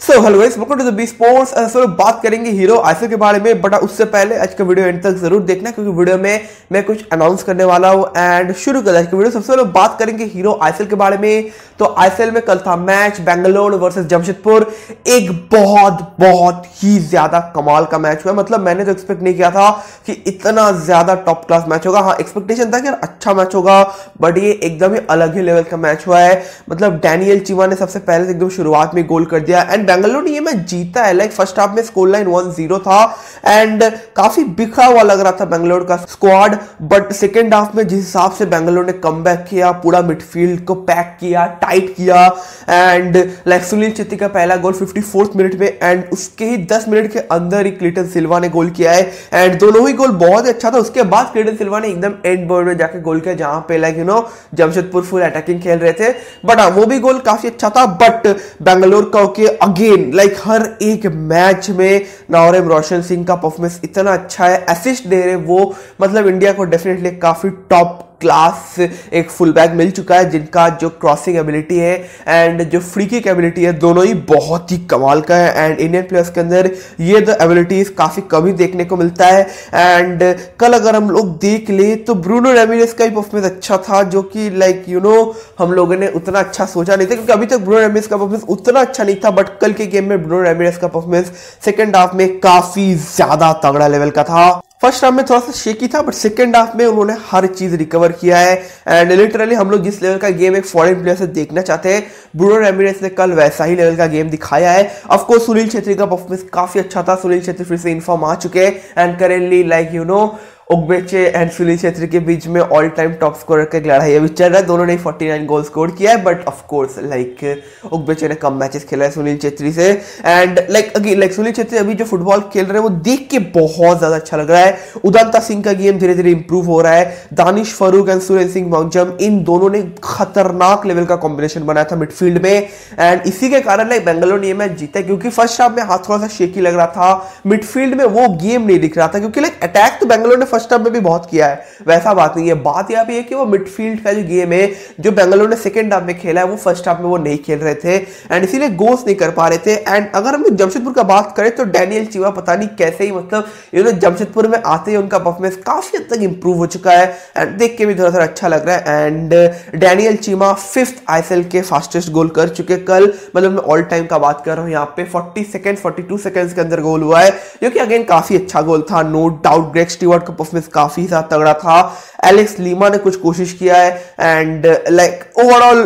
So hello guys welcome to the B sports so बात करेंगे hero ICL के बारे में बट उससे पहले आज का वीडियो एंड तक ज़रूर देखना, क्योंकि वीडियो में मैं कुछ अनाउंस करने वाला हूँ एंड शुरू कर आज का वीडियो सबसे पहले बात करेंगे हीरो आईसीएल के बारे में। तो आईसीएल में कल था मैच बेंगलोर वर्सेस जमशेदपुर। एक बहुत बहुत ही ज़्यादा कमाल का मैच हुआ मतलब मैंने तो एक्सपेक्ट नहीं किया था कि इतना ज़्यादा टॉप क्लास मैच होगा। हाँ एक्सपेक्टेशन था कि अच्छा मैच होगा बट ये एकदम ही अलग ही लेवल का मैच हुआ है। मतलब डैनियल चीमा ने सबसे पहले एकदम शुरुआत में गोल कर दिया एंड बेंगलोर ने ये मैच जीता है। लाइक फ़र्स्ट हाफ़ में स्कोर लाइन वन ज़ीरो था एंड काफ़ी बिखरा हुआ लग रहा था बेंगलोर का स्क्वाड बट सेकेंड हाफ़ में जिस हिसाब से बेंगलोर ने कम किया, पूरा मिडफील्ड को पैक किया टाइट किया एंड लाइक सुनील चित्ती का पहला गोल फिफ्टी मिनट में एंड उसके ही दस मिनट के अंदर ही क्लिटन सिल्वा ने गोल किया है एंड दोनों ही गोल बहुत अच्छा था। उसके बाद क्लिटन सिल्वा ने एकदम एंड बॉल में जाके गोल किया, जहाँ पे like you know Jamshedpur full attacking खेल रहे थे। बट हाँ वो भी गोल काफ़ी अच्छा था बट बेंगलोर का ओके अगेन लाइक हर एक मैच में नावरेम रोशन सिंह का परफॉर्मेंस इतना अच्छा है असिस्ट दे रहे वो। मतलब इंडिया को डेफिनेटली काफ़ी टॉप क्लास एक फुल बैक मिल चुका है, जिनका जो क्रॉसिंग एबिलिटी है एंड जो फ्री किक एबिलिटी है, दोनों ही बहुत ही कमाल का है एंड इंडियन प्लेयर्स के अंदर ये द एबिलिटीज काफ़ी कम ही देखने को मिलता है एंड कल अगर हम लोग देख ले तो ब्रूनो रेमिरेस का भी परफॉर्मेंस अच्छा था, जो कि लाइक यू नो हम लोगों ने उतना अच्छा सोचा नहीं था, क्योंकि अभी तक ब्रूनो रेमिरेस का परफॉर्मेंस उतना अच्छा नहीं था बट कल के गेम में ब्रूनो रेमिरेस का परफॉर्मेंस सेकेंड हाफ़ में काफ़ी ज़्यादा तगड़ा लेवल का था। फ़र्स्ट हाफ़ में थोड़ा सा शेकी था बट सेकेंड हाफ़ में उन्होंने हर चीज़ रिकवर किया है। एंड लिटरली हम लोग जिस लेवल का गेम एक फॉरेन प्लेयर से देखना चाहते हैं ब्रूनो रेमिरेस ने कल वैसा ही लेवल का गेम दिखाया है। ऑफकोर्स सुनील छेत्री का परफॉर्मेंस काफ़ी अच्छा था। सुनील छेत्री फिर से इन्फॉर्म आ चुके हैं। And currently like you know Ogbeche and Sunil Chhetri के बीच में ऑल टाइम टॉप स्कोर की लड़ाई अभी चल रहा है, दोनों ने 49 गोल स्कोर किया है but of course like Ogbeche ने कम मैचेस खेला है सुनील छेत्री से। And like again like Sunil Chhetri अभी जो फुटबॉल खेल रहे हैं, वो देख के बहुत ज़्यादा अच्छा लग रहा है। उदांता सिंह का गेम धीरे धीरे इंप्रूव हो रहा है। दानिश फरूक एंड सुरेंद्र सिंह मौजम इन दोनों ने खतरनाक लेवल का कॉम्बिनेशन बनाया था मिडफील्ड में। एंड इसी के कारण लाइक बेंगलोर ने मैच जीता क्योंकि फ़र्स्ट हाफ़ में हाथ थोड़ा सा शेकी लग रहा था। मिडफील्ड में वो गेम नहीं दिख रहा था, क्योंकि लाइक अटैक तो बेंगलोर ने फ़र्स्ट हाफ़ में भी बहुत किया है, वैसा बात नहीं है। बात यहाँ पे है कि वो मिडफील्ड का जो गेम है, जो बेंगलोर ने सेकंड हाफ़ में खेला है, वो फ़र्स्ट हाफ़ में वो नहीं खेल रहे थे एंड इसीलिए गोल्स नहीं कर पा रहे थे। एंड अगर हम जमशेदपुर का बात करें तो डैनियल चीवा पता नहीं कैसे ही मतलब यू नो जमशेदपुर में आते ही उनका परफॉर्मेंस काफ़ी हद तक इंप्रूव हो चुका है एंड देख के भी थोड़ा सा अच्छा लग रहा है। And Daniel Chima fifth ISL के फास्टेस्ट गोल कर चुके कल मतलब मैं ऑल टाइम का बात कर रहा हूँ, यहाँ पे 40 सेकंड 42 सेकंड्स के अंदर गोल हुआ है, जो कि अगेन काफ़ी अच्छा गोल था नो डाउट ग्रेक स्टीवर्ट का परफॉर्मेंस काफ़ी ज़्यादा तगड़ा था। एलेक्स लीमा ने कुछ कोशिश किया है एंड लाइक ओवरऑल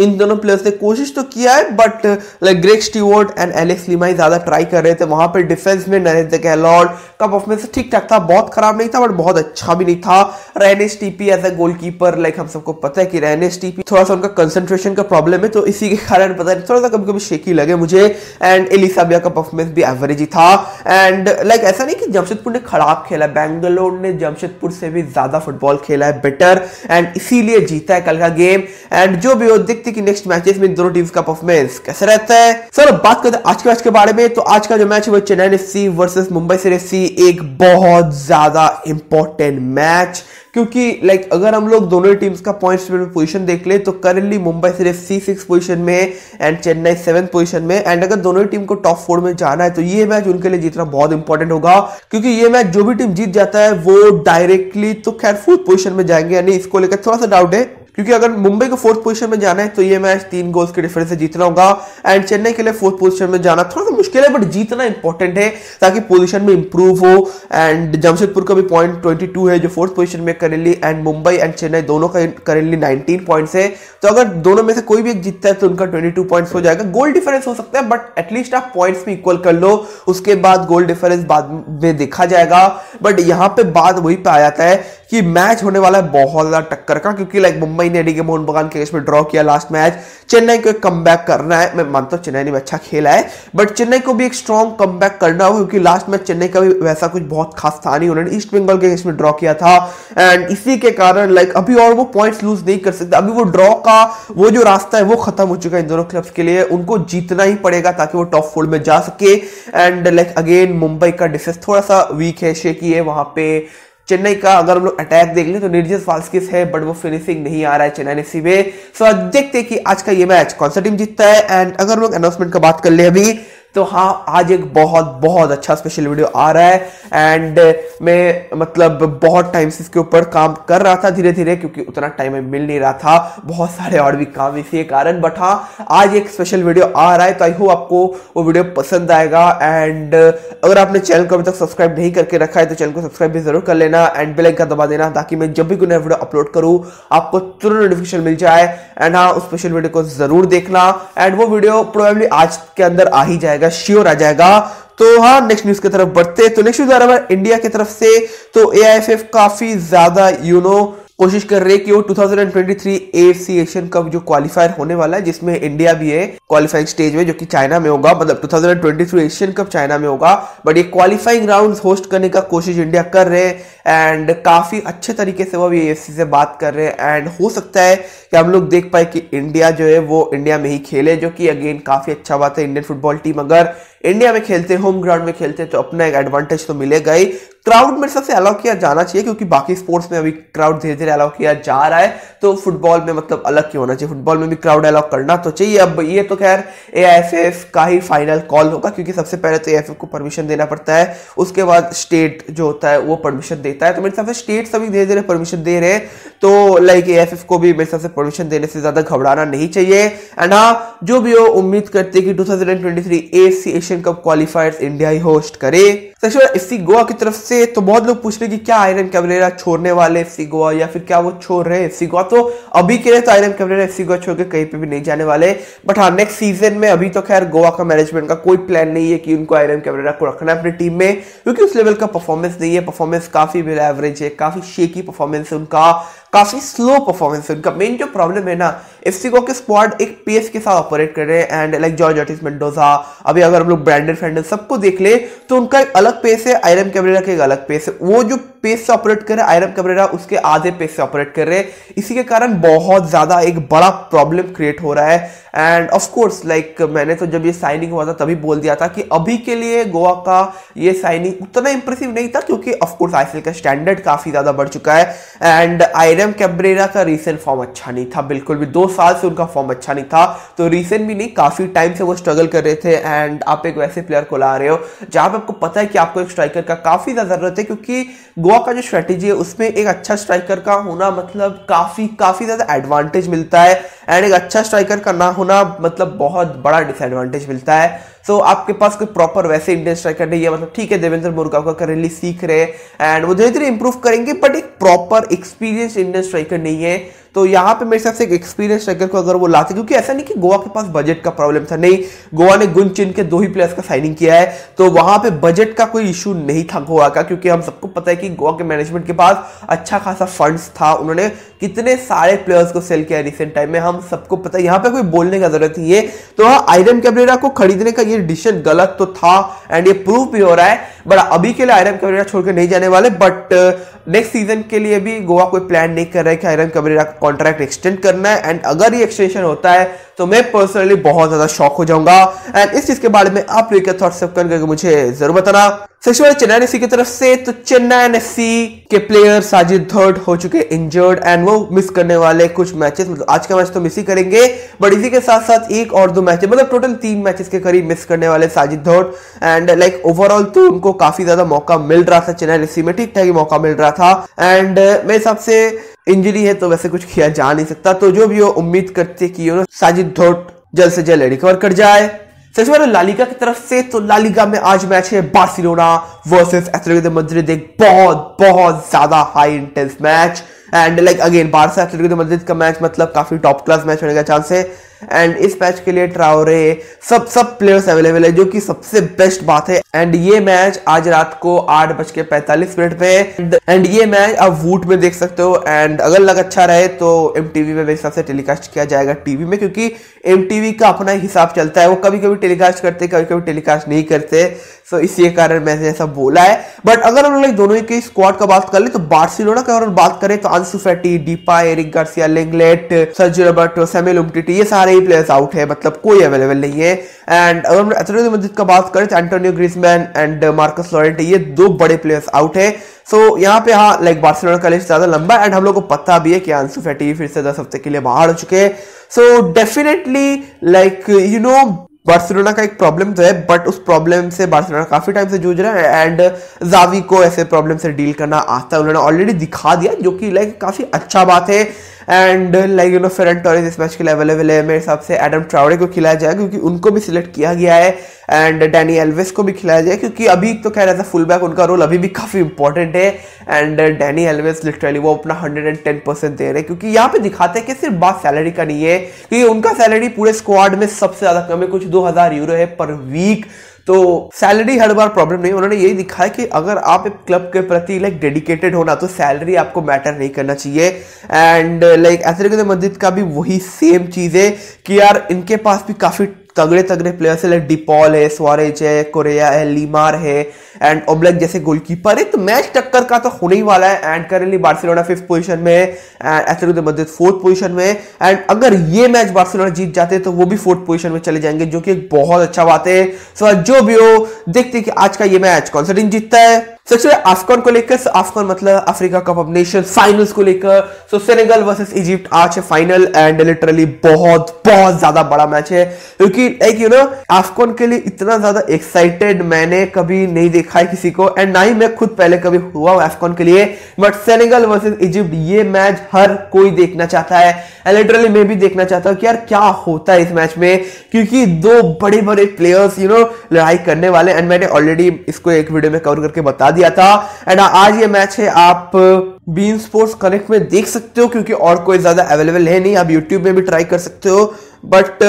इन दोनों प्लेयर्स ने कोशिश तो किया है but like Greg Stewart and Alex Lima ज़्यादा ट्राई कर रहे थे। वहाँ पर डिफेंस में नरेंद्र गहलोत का परफॉर्मेंस ठीक ठाक था, बहुत खराब नहीं था बट बहुत अच्छा भी नहीं था। Rehenesh TP as a goalkeeper like हम सबको पता है कि रेनेस टीपी थोड़ा सा उनका कंसेंट्रेशन का प्रॉब्लम है तो इसी के कारण पता नहीं, थोड़ा सा कभी कभी शेकी लगे मुझे। एंड एलिसाबिया का परफॉर्मेंस भी एवरेज ही था। एंड लाइक ऐसा नहीं कि जमशेदपुर ने खराब खेला बैंगलोर ने जमशेदपुर से भी ज़्यादा फुटबॉल खेला है बेटर एंड इसीलिए जीता है कल का गेम एंड जो भी देखते कि नेक्स्ट मैचेस में दोनों टीम्स का परफॉर्मेंस कैसे रहता है? सर बात करते हैं आज के मैच के बारे में। तो आज का जो मैच है वो Chennai FC versus Mumbai city FC एक बहुत ज़्यादा इंपॉर्टेंट मैच क्योंकि लाइक अगर हम लोग दोनों टीम्स का पॉइंट्स में पोजीशन देख ले तो करंटली मुंबई सिर्फ़ सी सिक्स पोजीशन में एंड चेन्नई सेवन पोजीशन में। एंड अगर दोनों टीम को टॉप फोर में जाना है तो ये मैच उनके लिए जीतना बहुत इंपॉर्टेंट होगा। क्योंकि ये मैच जो भी टीम जीत जाता है, वो डायरेक्टली तो खैर फोर्थ पोजिशन में जाएँगे, यानी इसको लेकर थोड़ा सा डाउट है। क्योंकि अगर मुंबई को फोर्थ पोजीशन में जाना है तो ये मैच तीन गोल्स के डिफरेंस से जीतना होगा। एंड चेन्नई के लिए फोर्थ पोजीशन में जाना थोड़ा सा मुश्किल है बट जीतना इंपॉर्टेंट है, ताकि पोजीशन में इंप्रूव हो। एंड जमशेदपुर का भी पॉइंट 22 है, जो फोर्थ पोजीशन में currently and Mumbai and Chennai दोनों का करेंटली 19 पॉइंट्स है। तो अगर दोनों में से कोई भी एक जीतता है तो उनका 22 पॉइंट्स हो जाएगा। गोल डिफरेंस हो सकता है बट एटलीस्ट आप पॉइंट्स भी इक्वल कर लो। उसके बाद गोल डिफरेंस बाद में देखा जाएगा। बट यहाँ पे बात वही पे आ जाता है कि मैच होने वाला है बहुत ज़्यादा टक्कर का, क्योंकि लाइक मुंबई ने ATK Mohun Bagan case में ड्रॉ किया लास्ट मैच चेन्नई को एक कम करना है। मैं मानता हूँ चेन्नई ने अच्छा खेला है। बट चेन्नई को भी एक स्ट्रॉन्ग कम करना होगा क्योंकि लास्ट मैच चेन्नई का भी वैसा कुछ बहुत खास था नहीं। उन्होंने ईस्ट बंगाल के केस में ड्रॉ किया था। एंड इसी के कारण लाइक अभी और वो पॉइंट्स लूज नहीं कर सकते। अभी वो ड्रॉ का वो जो रास्ता है, वो खत्म हो चुका है इन दोनों क्लब्स के लिए। उनको जीतना ही पड़ेगा ताकि वो टॉप फोर में जा सके। एंड लाइक अगेन मुंबई का डिफेंस थोड़ा सा वीक है। शेकी है वहाँ पे। चेन्नई का अगर हम लोग अटैक देख लें तो निर्जस वास्किस है बट वो फिनिशिंग नहीं आ रहा है चेन्नई सी में। सो देखते हैं कि आज का ये मैच कौन सा टीम जीतता है एंड अगर हम लोग अनाउंसमेंट का बात कर ले अभी तो हाँ आज एक बहुत बहुत अच्छा स्पेशल वीडियो आ रहा है एंड मैं मतलब बहुत टाइम से इसके ऊपर काम कर रहा था धीरे धीरे क्योंकि उतना टाइम में मिल नहीं रहा था। बहुत सारे और भी काम इसी कारण। बट हाँ आज एक स्पेशल वीडियो आ रहा है तो आई होप आपको वो वीडियो पसंद आएगा एंड अगर आपने चैनल को अभी तक सब्सक्राइब नहीं करके रखा है तो चैनल को सब्सक्राइब भी ज़रूर कर लेना एंड बेल आइकन दबा देना ताकि मैं जब भी कोई नया वीडियो अपलोड करूँ, आपको तुरंत नोटिफिकेशन मिल जाए एंड हाँ उस स्पेशल वीडियो को ज़रूर देखना। एंड वो वीडियो प्रोबेबली आज के अंदर आ ही जाएगा। श्योर आ जाएगा। तो हाँ नेक्स्ट न्यूज़ की तरफ़ बढ़ते तो नेक्स्ट न्यूज़ आ रहा है इंडिया की तरफ़ से। तो ए काफ़ी ज़्यादा यू नो कोशिश कर रहे हैं कि वो 2023 एएफसी एशियन कप जो क्वालिफायर होने वाला है, जिसमें इंडिया भी है क्वालिफाइंग स्टेज में, जो कि चाइना में होगा मतलब 2023 एशियन कप चाइना में होगा बट ये क्वालिफाइंग राउंड होस्ट करने का कोशिश इंडिया कर रहे हैं एंड काफ़ी अच्छे तरीके से वो अभी एएफसी से बात कर रहे हैं एंड हो सकता है कि हम लोग देख पाए कि इंडिया जो है, वो इंडिया में ही खेले, जो कि अगेन काफ़ी अच्छा बात है इंडियन फुटबॉल टीम अगर इंडिया में खेलते, होम ग्राउंड में खेलते हैं तो अपना एक एडवांटेज तो मिलेगा ही क्राउड मेरे सबसे अलाउ किया जाना चाहिए, क्योंकि बाकी स्पोर्ट्स में अभी क्राउड धीरे धीरे अलाउ किया जा रहा है। तो फुटबॉल में मतलब अलग क्यों होना चाहिए? फुटबॉल में भी क्राउड अलाउ करना तो चाहिए। अब ये तो खैर ए का ही फाइनल कॉल होगा, क्योंकि सबसे पहले तो ए को परमिशन देना पड़ता है। उसके बाद स्टेट जो होता है, वो परमिशन देता है। तो मेरे हिसाब से स्टेट सभी धीरे धीरे परमिशन दे रहे हैं। तो लाइक ए को भी मेरे हिसाब से परमिशन देने से ज़्यादा घबराना नहीं चाहिए। एंड हाँ जो भी हो, उम्मीद करते कि 2023 AFC Asian cup qualifiers India ही होस्ट करे। एफसी गोवा की तरफ़ से तो बहुत लोग पूछ रहे कि क्या आयरन कैबरेरा छोड़ने वाले एफसी गोवा या फिर क्या वो छोड़ रहे हैं एफसी गोवा? तो अभी के लिए तो आयरन कैबरेरा एफसी गोवा छोड़ के कहीं पे भी नहीं जाने वाले। बट हाँ नेक्स्ट सीज़न में अभी तो खैर गोवा का मैनेजमेंट का कोई प्लान नहीं है कि उनको आयरन कैबरेरा को रखना है अपनी टीम में, क्योंकि उस लेवल का परफॉर्मेंस नहीं है। परफॉर्मेंस काफ़ी बिल एवरेज है, काफ़ी शेकी परफॉर्मेंस है उनका, काफ़ी स्लो परफॉर्मेंस है उनका। मेन जो प्रॉब्लम है ना एफसी के स्क्वाड एक पेस के साथ ऑपरेट कर रहे हैं and like George Ortiz Mendoza अभी अगर हम लोग ब्रांडेड फ्रेंड सबको देख ले तो उनका एक अलग पेस है आयरन कैबरेरा का एक अलग पेस है। वो जो पेस से ऑपरेट कर रहे हैं आयरन कैबरेरा उसके आधे पेस से ऑपरेट कर रहे हैं। इसी के कारण बहुत ज़्यादा एक बड़ा प्रॉब्लम क्रिएट हो रहा है। एंड ऑफकोर्स लाइक मैंने तो जब ये साइनिंग हुआ था, तभी बोल दिया था कि अभी के लिए गोवा का ये साइनिंग उतना इंप्रेसिव नहीं था, क्योंकि ऑफ़ कोर्स आईसीएल का स्टैंडर्ड काफ़ी ज़्यादा बढ़ चुका है। एंड आयरन कैब्रेरा का रिसेंट फॉर्म अच्छा नहीं था, बिल्कुल भी। दो साल से उनका फॉर्म अच्छा नहीं था। तो रीसेंट भी नहीं काफ़ी टाइम से वो स्ट्रगल कर रहे थे एंड आप एक वैसे प्लेयर को ला रहे हो जहाँ पे आपको पता है कि आपको एक स्ट्राइकर का काफ़ी ज़्यादा ज़रूरत है क्योंकि गोवा का जो स्ट्रेटेजी है उसमें एक अच्छा स्ट्राइकर का होना मतलब काफ़ी काफ़ी ज़्यादा एडवांटेज मिलता है एंड एक अच्छा स्ट्राइकर का ना होना मतलब बहुत बड़ा डिसएडवांटेज मिलता है। सो so, आपके पास कोई प्रॉपर वैसे इंडियन स्ट्राइकर नहीं है मतलब ठीक है देवेंद्र मुर्गा का करेंटली सीख रहे हैं एंड वो धीरे धीरे इंप्रूव करेंगे बट एक प्रॉपर एक्सपीरियंस इंडियन स्ट्राइकर नहीं है। तो यहाँ पे मेरे हिसाब से एक एक्सपीरियंस स्ट्राइकर को अगर वो लाते, क्योंकि ऐसा नहीं कि गोवा के पास बजट का प्रॉब्लम था, नहीं, गोवा ने गुन चिन के दो ही प्लेयर्स का साइनिंग किया है तो वहाँ पे बजट का कोई इशू नहीं था गोवा का, क्योंकि हम सबको पता है कि गोवा के मैनेजमेंट के पास अच्छा खासा फंड्स था, उन्होंने कितने सारे प्लेयर्स को सेल किया रिसेंट टाइम में, हम सबको पता है, यहाँ पे कोई बोलने का ज़रूरत नहीं है। तो हाँ आयरन कैबरेरा को खरीदने का ये डिसीज़न गलत तो था एंड ये प्रूव भी हो रहा है बट अभी के लिए आयरन कैबरेरा छोड़ के नहीं जाने वाले बट नेक्स्ट सीज़न के लिए भी गोवा कोई प्लान नहीं कर रहा है कि आयरन कैबरेरा कॉन्ट्रैक्ट एक्सटेंड करना है एंड अगर ये एक्सटेंशन होता है तो मैं पर्सनली बहुत ज़्यादा शॉक हो जाऊँगा। एंड इस चीज़ के बारे में आप लोग क्या थॉट्स करके मुझे ज़रूर बताना। पहले चेन्नई एफ़ की तरफ़ से तो चेन्नई एफ़ के प्लेयर साजिद धर्ड हो चुके इंजर्ड एंड वो मिस करने वाले कुछ मैचेस मतलब आज का मैच तो मिस ही करेंगे बट इसी के साथ साथ एक और दो मैचेस मतलब टोटल तीन मैचेस के करीब मिस करने वाले साजिद धर्ड एंड लाइक ओवरऑल तो उनको काफ़ी ज़्यादा मौका मिल रहा था चेन्नई एफ़ में ठीक ठाक ही मौका मिल रहा था एंड मेरे हिसाब से इंजरी है तो वैसे कुछ किया जा नहीं सकता तो जो भी हो उम्मीद करते कि साजिद धोट जल्द से जल्द रिकवर कर जाए। सबसे पहले लालिका की तरफ़ से तो लालिका में आज मैच है बार्सिलोना वर्सेस एथलेटिको मद्रिद एक बहुत बहुत ज़्यादा high intense match and like again Barca Atletico Madrid का मैच मतलब काफ़ी टॉप क्लास मैच होने का चांस है। एंड इस मैच के लिए ट्राउरे सब सब प्लेयर्स अवेलेबल है जो कि सबसे बेस्ट बात है। एंड ये मैच आज रात को आठ बज के पैंतालीस मिनट पे एंड ये मैच आप वूट में देख सकते हो। एंड अगर लग अच्छा रहे तो एम टीवी में मेरे हिसाब से टेलीकास्ट किया जाएगा टीवी में क्योंकि एम टीवी का अपना हिसाब चलता है। वो कभी कभी टेलीकास्ट करते कभी कभी टेलीकास्ट नहीं करते। सो so, इसी कारण मैंने ऐसा बोला है। बट अगर हम लोग दोनों की स्क्वाड का बात कर ले तो बार्सिलोना का अगर बात करें तो Ansu Fati Depay Eric Garcia Lenglet Sergio Roberto Samuel Umtiti ये सारे सारे ही प्लेयर्स आउट है मतलब कोई अवेलेबल नहीं है। एंड अगर हम एथलेटिको मस्जिद का बात करें तो Antonio Griezmann and Marcus Llorente ये दो बड़े प्लेयर्स आउट है। सो so, यहाँ पे हाँ लाइक बार्सिलोना का लिस्ट ज़्यादा लंबा एंड हम लोग को पता भी है कि आँसू फैटी फिर से दस हफ़्ते के लिए बाहर हो चुके हैं। So definitely like you know Barcelona का एक प्रॉब्लम तो है बट उस प्रॉब्लम से बार्सिलोना काफ़ी टाइम से जूझ रहा है एंड जावी को ऐसे प्रॉब्लम से डील करना आता है। उन्होंने ऑलरेडी दिखा दिया जो कि लाइक काफ़ी अच्छा बात है। And like you know Ferran Torres इस मैच के लिए अवेलेबल है मेरे हिसाब से एडम ट्रावड़े को खिलाया जाए, क्योंकि उनको भी सिलेक्ट किया गया है। एंड डैनी एल्वेस को भी खिलाया जाए, क्योंकि अभी तो कह रहा था फुल बैक उनका रोल अभी भी काफ़ी इंपॉर्टेंट है। एंड डैनी एल्वेस लिटरली वो अपना हंड्रेड एंड टेन परसेंट दे रहे हैं, क्योंकि यहाँ पे दिखाते हैं कि सिर्फ़ बात सैलरी का नहीं है। क्योंकि उनका सैलरी पूरे स्क्वाड में सबसे ज़्यादा कम है, कुछ दो हज़ार यूरो है पर वीक तो सैलरी हर बार प्रॉब्लम नहीं, उन्होंने यही दिखा है कि अगर आप एक क्लब के प्रति लाइक डेडिकेटेड होना तो सैलरी आपको मैटर नहीं करना चाहिए। एंड लाइक एथलेटिको मस्जिद का भी वही सेम चीज़ है कि यार, इनके पास भी काफ़ी तगड़े तगड़े प्लेयर्स है डिपॉल है स्वारेज है कोरिया है लीमार है एंड ओब्लैक जैसे गोलकीपर है। तो मैच टक्कर का तो होने ही वाला है। And currently Barcelona fifth position में एंड मस्जिद फोर्थ पोजीशन में एंड अगर ये मैच बार्सिलोना जीत जाते तो वो भी फोर्थ पोजीशन में चले जाएँगे, जो कि बहुत अच्छा बात है। सो जो भी हो, देखते कि आज का ये मैच कौन सा टीम जीतता है। सबसे आफ्कॉन को लेकर आफ्कॉन मतलब Africa cup of nation finals को लेकर सो सेनेगल वर्सेस इजिप्ट आज है फाइनल एंड लिटरली बहुत बहुत ज़्यादा बड़ा मैच है। क्योंकि लाइक यू नो आफ्कॉन के लिए इतना ज़्यादा एक्साइटेड मैंने कभी नहीं देखा है किसी को एंड ना ही मैं खुद पहले कभी हुआ हूँ आफ्कॉन के लिए। बट सेनेगल वर्सेज इजिप्ट ये मैच हर कोई देखना चाहता है। एंड लिटरली मैं भी देखना चाहता हूँ कि यार क्या होता है इस मैच में, क्योंकि दो बड़े बड़े प्लेयर्स यू नो लड़ाई करने वाले एंड मैंने ऑलरेडी इसको एक वीडियो में कवर करके बता दिया। दिया था। एंड आज ये मैच है, आप बीन स्पोर्ट्स कनेक्ट में देख सकते हो, क्योंकि और कोई ज़्यादा अवेलेबल है नहीं। आप यूट्यूब में भी ट्राई कर सकते हो बट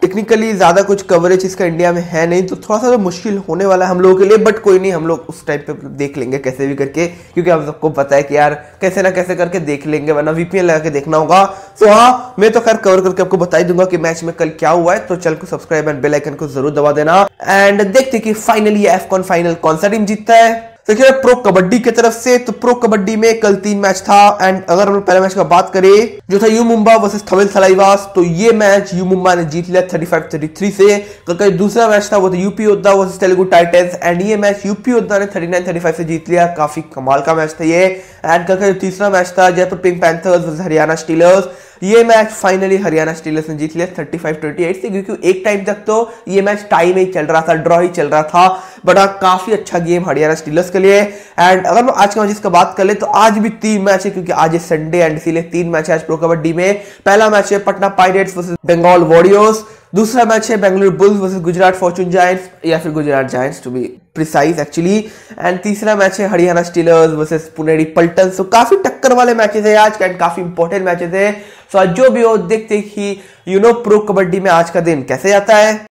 टेक्निकली ज़्यादा कुछ कवरेज इसका इंडिया में है नहीं तो थोड़ा सा तो मुश्किल होने वाला है हम लोगों के लिए बट कोई नहीं, हम लोग उस टाइप पे देख लेंगे कैसे भी करके, क्योंकि हम सबको पता है कि यार कैसे ना कैसे करके देख लेंगे, वरना वीपीएन लगा के देखना होगा। तो हाँ मैं तो खैर कवर करके आपको बता ही दूँगा कि मैच में कल क्या हुआ है तो चल को सब्सक्राइब एंड बेल आइकन को ज़रूर दबा देना। एंड देखते कि फाइनली एफ़ फाइनल कौन सा टीम जीतता है। देखिए प्रो कबड्डी की तरफ़ से तो प्रो कबड्डी में कल तीन मैच था एंड अगर हम पहले मैच का बात करें, जो था यू मुंबा वर्सेस थमिल सलाइवास तो ये मैच यू मुंबा ने जीत लिया 35 33 से। कल का दूसरा मैच था, वो था UP Yoddha versus Telugu Titans and ये मैच यूपी योद्धा ने 39 35 से जीत लिया। काफ़ी कमाल का मैच था ये। एंड कल का जो तीसरा मैच था, Jaipur Pink Panthers versus Haryana Steelers ये मैच फाइनली हरियाणा स्टीलर्स ने जीत लिया 35 28 से, क्योंकि एक टाइम तक तो ये मैच टाई में ही चल रहा था ड्रॉ ही चल रहा था, बड़ा काफ़ी अच्छा गेम हरियाणा स्टीलर्स के लिए। एंड अगर मैं आज का मैच इसका बात कर ले तो आज भी तीन मैच है, क्योंकि आज संडे एंड इसीलिए तीन मैच है आज प्रो कबड्डी में। पहला मैच है Patna Pirates versus Bengal Warriors दूसरा मैच है Bengaluru Bulls versus Gujarat Fortune Giants या फिर Gujarat Giants to be precise actually and तीसरा मैच है Haryana Steelers versus Puneri Paltan so काफ़ी टक्कर वाले मैचेस है आज एंड काफ़ी इंपॉर्टेंट मैचेस है. सो आज जो भी हो, देखते ही यू नो प्रो कबड्डी में आज का दिन कैसे जाता है?